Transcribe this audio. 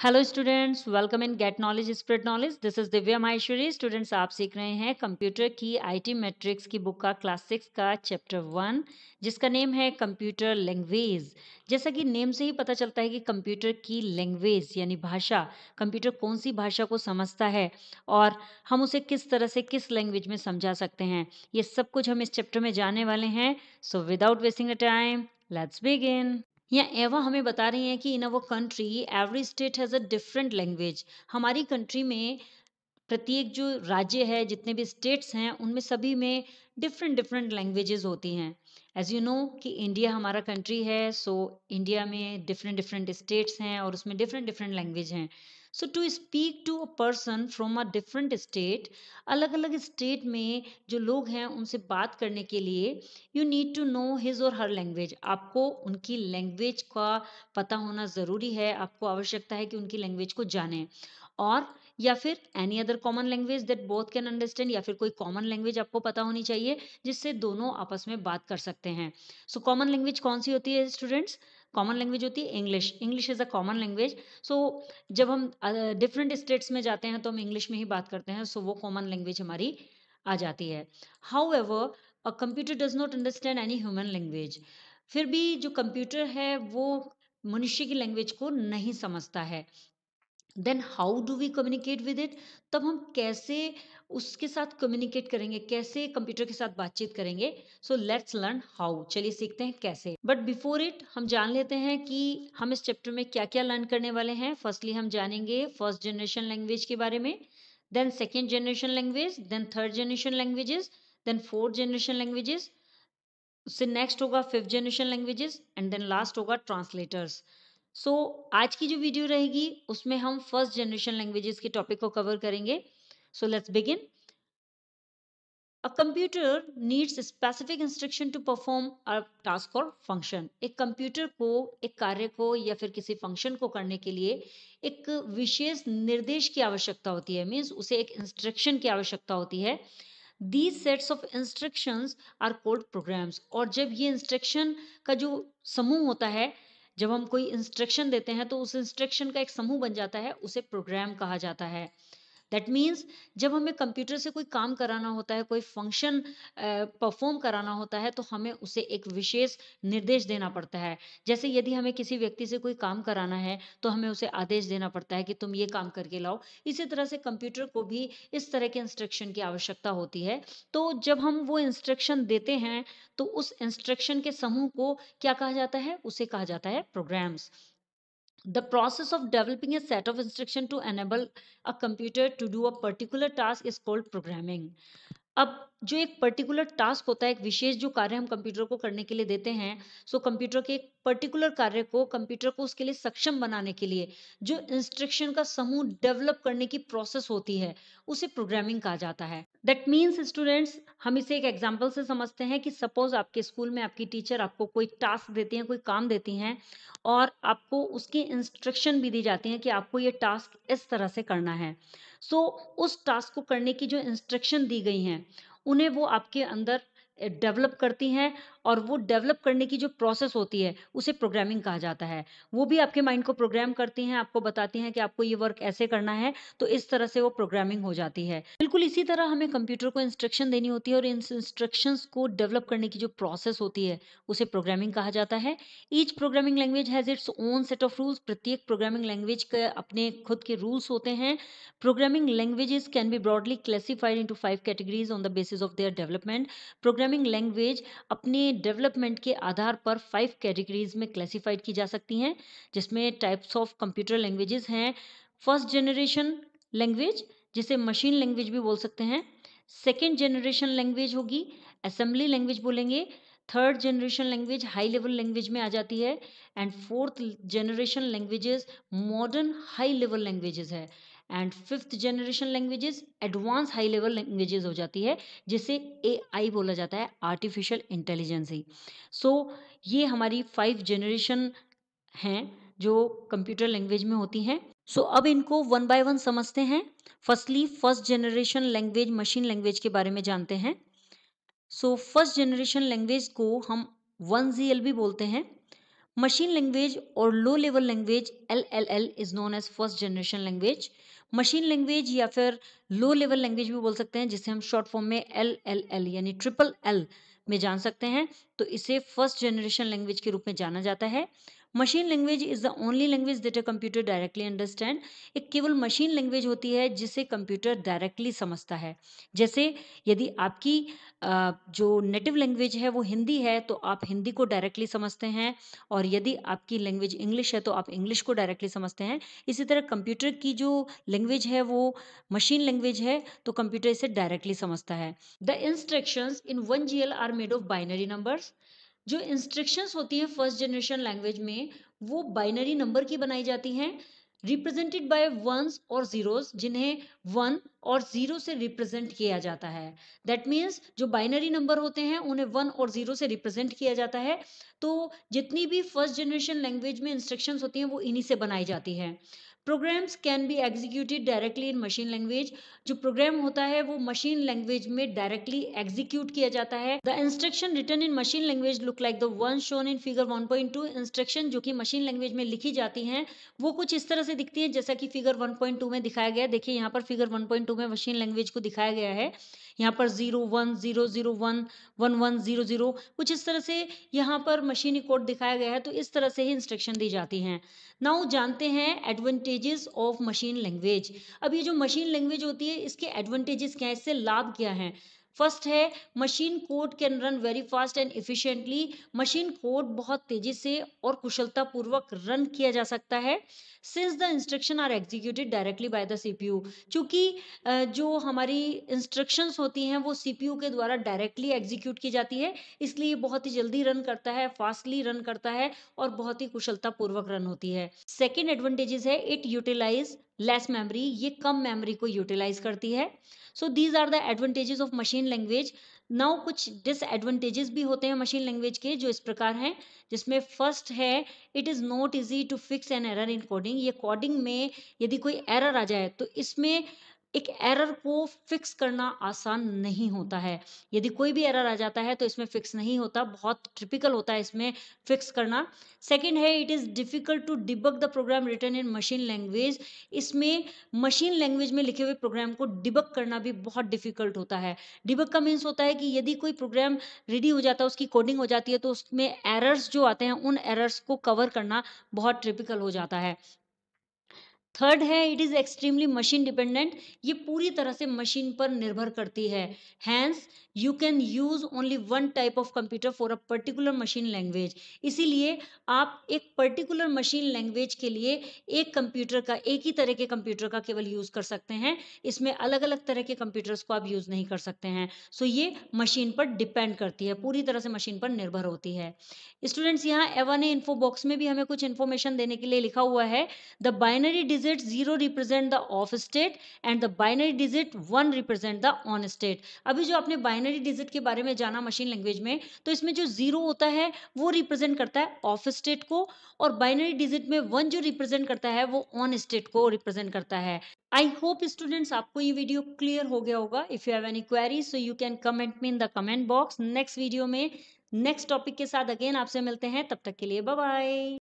Hello students welcome in Get Knowledge Spread Knowledge this is Divya Maheshwari students आप सीख रहे हैं computer की आईटी मैट्रिक्स की बुक का क्लास सिक्स का चैप्टर वन जिसका नेम है कंप्यूटर लैंग्वेज जैसा कि नेम से ही पता चलता है कि कंप्यूटर की लैंग्वेज यानी भाषा कंप्यूटर कौन सी भाषा को समझता है और हम उसे किस तरह से किस लैंग्वेज में समझा सकते हैं। ये सब कुछ हम इस चैप्टर में जाने वाले हैं। So without wasting a time let's begin या एवा हमें बता रही हैं कि in our country every state has a different language हमारी कंट्री में प्रत्येक जो राज्य है, जितने भी स्टेट्स हैं, उनमें सभी में डिफरेंट डिफरेंट लैंग्वेजेस होती हैं. एज यू नो कि इंडिया हमारा कंट्री है सो so इंडिया में डिफरेंट डिफरेंट स्टेट्स हैं और उसमें डिफरेंट डिफरेंट लैंग्वेज हैं. So to speak to a person from a different state अलग अलग स्टेट में जो लोग हैं उनसे बात करने के लिए you need to know his और हर लैंग्वेज आपको उनकी लैंग्वेज का पता होना ज़रूरी है, आपको आवश्यकता है कि उनकी लैंग्वेज को जाने। और, या फिर any other common language that both can understand या फिर कोई कॉमन लैंग्वेज आपको पता होनी चाहिए, जिससे दोनों आपस में बात कर सकते हैं। सो कॉमन लैंग्वेज कौन सी होती है स्टूडेंट्स कॉमन लैंग्वेज होती है English English is a common language so जब हम डिफरेंट uh, स्टेट्स में जाते हैं तो हम इंग्लिश में ही बात करते हैं सो so वो कॉमन लैंग्वेज हमारी आ जाती है. However a computer does not understand any human language फिर भी जो कंप्यूटर है वो मनुष्य की लैंग्वेज को नहीं समझता है. Then how do we communicate with it तब हम कैसे उसके साथ कम्युनिकेट करेंगे, कैसे कंप्यूटर के साथ बातचीत करेंगे? सो लेट्स लर्न हाउ चलिए सीखते हैं कैसे. बट बिफोर इट हम जान लेते हैं कि हम इस चैप्टर में क्या क्या लर्न करने वाले हैं. फर्स्टली हम जानेंगे फ़र्स्ट जनरेशन लैंग्वेज के बारे में. Then second generation language then third generation languages then fourth generation languages उससे नेक्स्ट होगा fifth generation languages and then last होगा ट्रांसलेटर्स सो आज की जो वीडियो रहेगी, उसमें हम फ़र्स्ट जनरेशन लैंग्वेजेस के टॉपिक को कवर करेंगे. So let's begin a computer needs specific instruction to perform a task और फ़ंक्शन एक कंप्यूटर को, एक कार्य को या फिर किसी फ़ंक्शन को करने के लिए एक विशेष निर्देश की आवश्यकता होती है। मीन्स उसे एक इंस्ट्रक्शन की आवश्यकता होती है। These sets of instructions are called programs और जब ये इंस्ट्रक्शन का जो समूह होता है, जब हम कोई इंस्ट्रक्शन देते हैं तो उस इंस्ट्रक्शन का एक समूह बन जाता है, उसे प्रोग्राम कहा जाता है। दैट मीन्स जब हमें कंप्यूटर से कोई काम कराना होता है, कोई फ़ंक्शन परफॉर्म कराना होता है तो हमें उसे एक विशेष निर्देश देना पड़ता है। जैसे यदि हमें किसी व्यक्ति से कोई काम कराना है तो हमें उसे आदेश देना पड़ता है कि तुम ये काम करके लाओ। इसी तरह से कंप्यूटर को भी इस तरह के इंस्ट्रक्शन की आवश्यकता होती है। तो जब हम वो इंस्ट्रक्शन देते हैं तो उस इंस्ट्रक्शन के समूह को क्या कहा जाता है? उसे कहा जाता है programs the process of developing a set of instruction to enable a computer to do a particular task is called programming अब जो एक पर्टिकुलर टास्क होता है एक विशेष जो कार्य हम कंप्यूटर को करने के लिए देते हैं सो कंप्यूटर के पर्टिकुलर कार्य को कंप्यूटर को उसके लिए सक्षम बनाने के लिए जो इंस्ट्रक्शन का समूह डेवलप करने की प्रोसेस होती है उसे प्रोग्रामिंग कहा जाता है। दैट मीन्स स्टूडेंट्स हम इसे एक एग्ज़ाम्पल से समझते हैं कि सपोज़ आपके स्कूल में आपकी टीचर आपको कोई टास्क देती हैं कोई काम देती हैं और आपको उसकी इंस्ट्रक्शन भी दी जाती हैं कि आपको ये टास्क इस तरह से करना है। सो so, उस टास्क को करने की जो इंस्ट्रक्शन दी गई हैं उन्हें वो आपके अंदर डेवलप करती हैं और वो डेवलप करने की जो प्रोसेस होती है, उसे प्रोग्रामिंग कहा जाता है। वो भी आपके माइंड को प्रोग्राम करती हैं, आपको बताती हैं कि आपको ये वर्क ऐसे करना है तो इस तरह से वो प्रोग्रामिंग हो जाती है। बिल्कुल इसी तरह हमें कंप्यूटर को इंस्ट्रक्शन देनी होती है और इन इंस्ट्रक्शंस को डेवलप करने की जो प्रोसेस होती है, उसे प्रोग्रामिंग कहा जाता है। Each programming language has its own set of rules. प्रत्येक प्रोग्रामिंग लैंग्वेज के अपने खुद के रूल्स होते हैं। Programming languages can be broadly classified into five categories on the basis of their development. Programming language अपने डेवलपमेंट के आधार पर फाइव कैटेगरीज में क्लासिफाइड की जा सकती हैं, जिसमें टाइप्स ऑफ़ कंप्यूटर लैंग्वेजेस हैं फ़र्स्ट जनरेशन लैंग्वेज जिसे मशीन लैंग्वेज भी बोल सकते हैं सेकेंड जनरेशन लैंग्वेज होगी असेंबली लैंग्वेज बोलेंगे third generation language high level language में आ जाती है and fourth generation languages modern high level languages है। And fifth generation languages advance high level languages हो जाती है जिसे ए आई बोला जाता है आर्टिफिशियल इंटेलिजेंस ही। सो ये हमारी फाइव जनरेशन हैं जो कंप्यूटर लैंग्वेज में होती हैं। सो so, अब इनको वन बाय वन समझते हैं। Firstly first generation language machine language के बारे में जानते हैं। सो फ़र्स्ट जनरेशन लैंग्वेज को हम वन जी एल भी बोलते हैं। मशीन लैंग्वेज और low level language L L L is known as first generation language machine language या फिर लो लेवल लैंग्वेज भी बोल सकते हैं, जिसे हम शॉर्ट फॉर्म में एल एल एल यानी ट्रिपल एल में जान सकते हैं। तो इसे फ़र्स्ट जनरेशन लैंग्वेज के रूप में जाना जाता है। Machine language is the only language that a computer directly understand एक केवल मशीन लैंग्वेज होती है जिसे कंप्यूटर डायरेक्टली समझता है। जैसे यदि आपकी जो नेटिव लैंग्वेज है वो हिंदी है तो आप हिंदी को डायरेक्टली समझते हैं। और यदि आपकी लैंग्वेज इंग्लिश है तो आप इंग्लिश को डायरेक्टली समझते हैं। इसी तरह कंप्यूटर की जो लैंग्वेज है वो मशीन लैंग्वेज है तो कंप्यूटर इसे डायरेक्टली समझता है। The instructions in one G are made of binary numbers जो इंस्ट्रक्शंस होती हैं फ़र्स्ट जनरेशन लैंग्वेज में, वो बाइनरी नंबर की बनाई जाती हैं रिप्रेजेंटेड बाय वंस और जीरोस जिन्हें वन और ज़ीरो से रिप्रेजेंट किया जाता है। दैट मीन्स जो बाइनरी नंबर होते हैं, उन्हें वन और ज़ीरो से रिप्रेजेंट किया जाता है। तो जितनी भी फ़र्स्ट जनरेशन लैंग्वेज में इंस्ट्रक्शंस होती हैं, वो इन्हीं से बनाई जाती हैं। Programs can be executed directly in machine language जो प्रोग्राम होता है, वो मशीन लैंग्वेज में डायरेक्टली एग्जीक्यूट किया जाता है। The instruction written in machine language look like the one shown in figure 1.2 instruction जो कि मशीन लैंग्वेज में लिखी जाती हैं, वो कुछ इस तरह से दिखती है, जैसा कि फिगर 1.2 में दिखाया गया देखिए, यहाँ पर फिगर 1.2 में मशीन लैंग्वेज को दिखाया गया है। यहाँ पर zero one zero zero one one one zero zero कुछ इस तरह से यहाँ पर मशीनी कोड दिखाया गया है तो इस तरह से ही इंस्ट्रक्शन दी जाती हैं। नाउ जानते हैं एडवांटेजेस ऑफ़ मशीन लैंग्वेज अब ये जो मशीन लैंग्वेज होती है, इसके एडवांटेजेस क्या है? इससे लाभ क्या है? फ़र्स्ट है machine code can run very fast and efficiently machine code बहुत तेज़ी से और कुशलता पूर्वक रन किया जा सकता है। Since the instruction are executed directly by the CPU क्योंकि जो हमारी इंस्ट्रक्शंस होती हैं, वो सीपीयू के द्वारा डायरेक्टली एग्जीक्यूट की जाती है, इसलिए बहुत ही जल्दी रन करता है फास्टली रन करता है और बहुत ही कुशलता पूर्वक रन होती है। सेकेंड एडवांटेजेस है इट यूटिलाइज लेस मेमोरी ये कम मेमोरी को यूटिलाइज करती है। So these are the advantages of machine language now कुछ डिसएडवांटेजेस भी होते हैं मशीन लैंग्वेज के, जो इस प्रकार हैं, जिसमें फ़र्स्ट है it is not easy to fix an error in coding ये कोडिंग में यदि कोई एरर आ जाए तो इसमें एक एरर को फिक्स करना आसान नहीं होता है। यदि कोई भी एरर आ जाता है तो इसमें फिक्स नहीं होता, बहुत टिपिकल होता है इसमें फिक्स करना। सेकेंड है it is difficult to debug the program written in machine language इसमें मशीन लैंग्वेज में लिखे हुए प्रोग्राम को डिबक करना भी बहुत डिफ़िकल्ट होता है। डिबक का मीन्स होता है कि यदि कोई प्रोग्राम रेडी हो जाता है, उसकी कोडिंग हो जाती है तो उसमें एरर्स जो आते हैं, उन एरर्स को कवर करना बहुत ट्रिपिकल हो जाता है। थर्ड है it is extremely machine dependent ये पूरी तरह से मशीन पर निर्भर करती है। Hence you can use only one type of computer for a particular machine language इसीलिए आप एक पर्टिकुलर मशीन लैंग्वेज के लिए एक कंप्यूटर का, एक ही तरह के कंप्यूटर का केवल यूज़ कर सकते हैं। इसमें अलग अलग तरह के कंप्यूटर्स को आप यूज़ नहीं कर सकते हैं। सो so, ये मशीन पर डिपेंड करती है, पूरी तरह से मशीन पर निर्भर होती है। स्टूडेंट्स यहाँ एवन ए इन्फो बॉक्स में भी हमें कुछ इन्फॉर्मेशन देने के लिए लिखा हुआ है। The binary digit zero represent the off state and the binary digit one represent the on state अभी जो आपने बाइनरी डिजिट के बारे में जाना मशीन लैंग्वेज में तो इसमें जो ज़ीरो होता है, वो रिप्रेजेंट करता है ऑफ़ स्टेट को और बाइनरी डिजिट में वन जो रिप्रेजेंट करता है, वो ऑन स्टेट को रिप्रेजेंट करता है। आई होप स्टूडेंट्स आपको ये वीडियो क्लियर हो गया होगा। If you have any query so you can comment me in the comment box next video में नेक्स्ट टॉपिक के साथ अगेन आपसे मिलते हैं। तब तक के लिए बाय